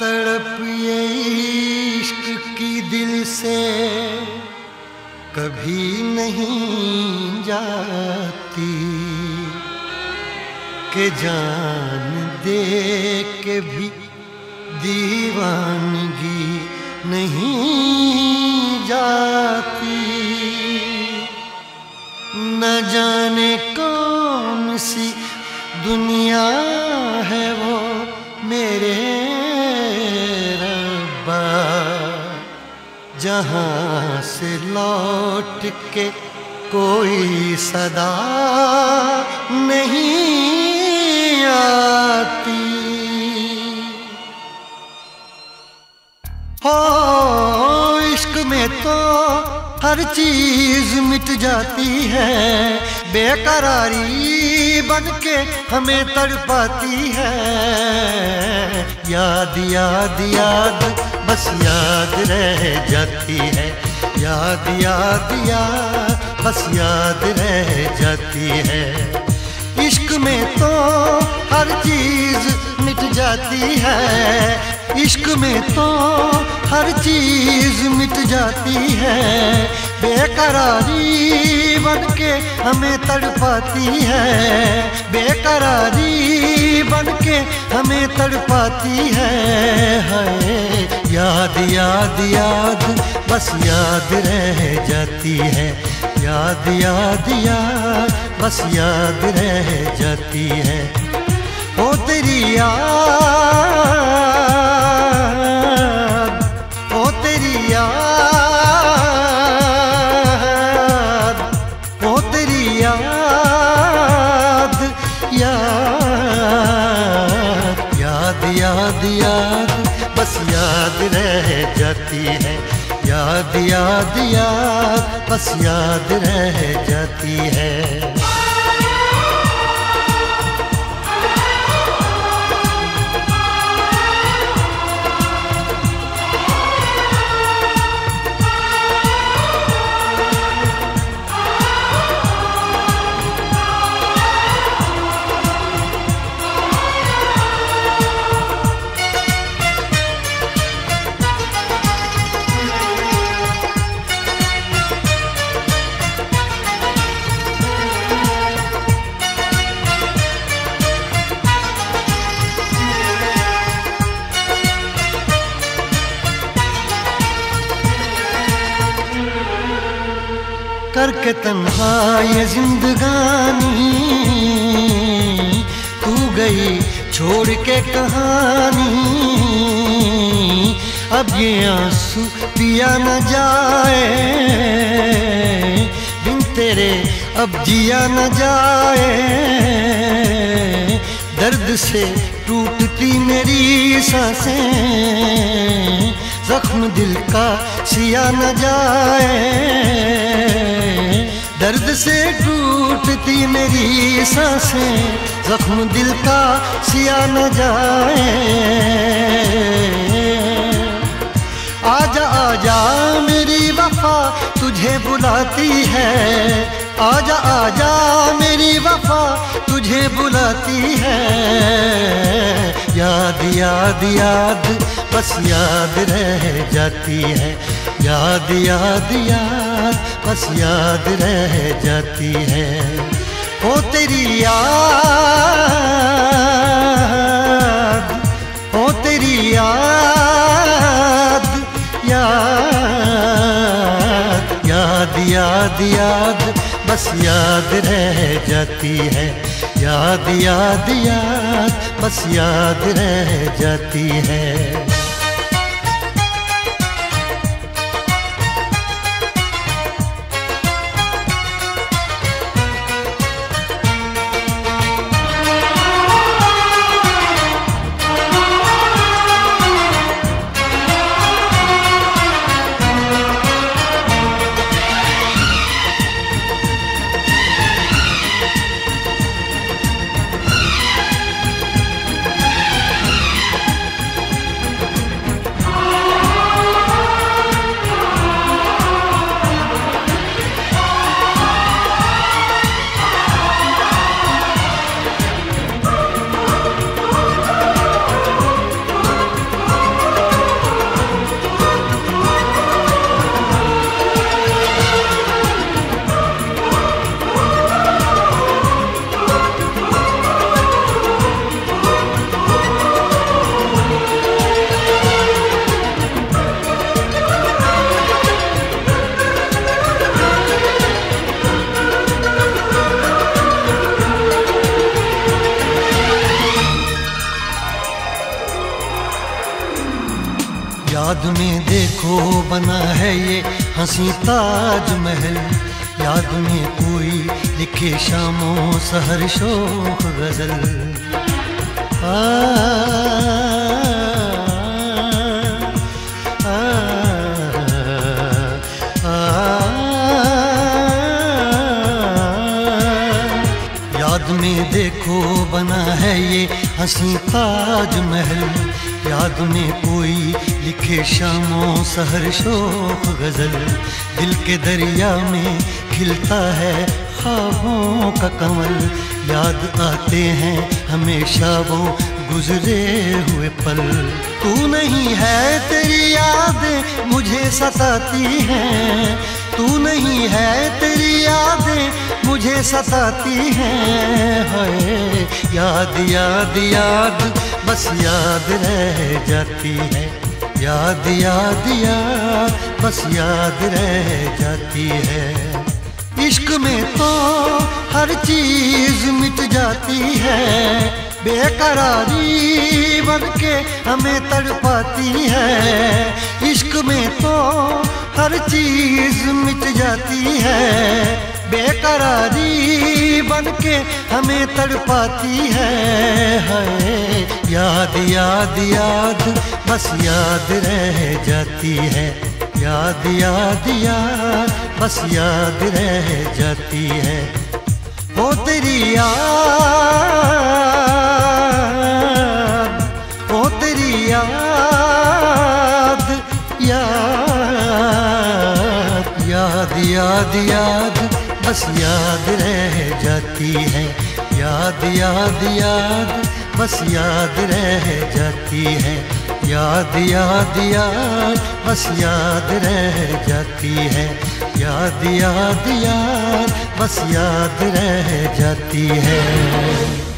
तड़प ये इश्क की दिल से। कभी नहीं जाती के जान दे के भी दीवानगी नहीं जहाँ से लौट के कोई सदा नहीं हर चीज़ मिट जाती है। बेकरारी बन के हमें तड़पाती है। याद याद याद, बस याद रह जाती है। याद याद याद, बस याद रह जाती है। इश्क में तो हर चीज़ मिट जाती है। इश्क में तो हर चीज़ मिट जाती है। बेकरारी बन के हमें तड़पाती है। बेकरारी बन के हमें तड़पाती है। हाय, याद याद याद, बस याद रह जाती है। याद याद याद, बस याद रह जाती है। ओ तेरी याद याद बस याद रह जाती है। याद याद याद बस याद रह जाती है। करके तन्हा ये जिंदगानी, तू गई छोड़ के कहानी। अब ये आँसू पिया न जाए, बिन तेरे अब जिया न जाए। दर्द से टूटती मेरी साँसें, जख्म दिल का सिया न जाए। दर्द से टूटती मेरी साँसें, जख्म दिल का सिया न जाए। आजा आजा मेरी वफा तुझे बुलाती है आजा आजा, मेरी वफा तुझे बुलाती है। याद याद याद, बस याद रह जाती है। याद याद याद, बस याद रह जाती है। ओ तेरी याद ओ तेरी याद याद याद याद याद, बस याद रह जाती है। याद याद याद, बस याद रह जाती है। में देखो बना है ये हँसी ताज महल याद में कोई लिखे शामों सहर शोक गज़ल। आ, आ, में देखो बना है ये हँसी ताज महल याद में कोई लिखे शामों सहर शोक गज़ल, दिल के दरिया में खिलता है ख्वाबों का कमल। याद आते हैं हमेशा वो गुजरे हुए पल। तू नहीं है तेरी याद मुझे सताती है। तू नहीं है तेरी यादें मुझे सताती हैं। हाय, याद याद याद, बस याद रह जाती है। याद याद याद, बस याद रह जाती है। इश्क में तो हर चीज़ मिट जाती है। बेकरारी बन के हमें तड़पाती है। इश्क में तो हर चीज़ मिट जाती है। बेकरारी बन के हमें तड़पाती है। हाय, याद याद याद, बस याद रह जाती है। याद याद याद, बस याद रह जाती है। वो तेरी याद वो तेरी याद याद याद याद याद बस याद रह जाती है। याद याद याद, बस याद रह जाती है। याद याद याद, बस याद रह जाती है। याद याद याद, बस याद रह जाती है।